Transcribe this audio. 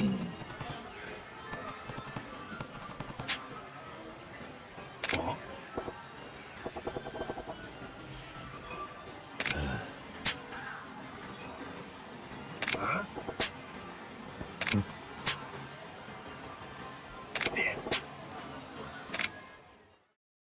嗯。哦。嗯。啊？嗯。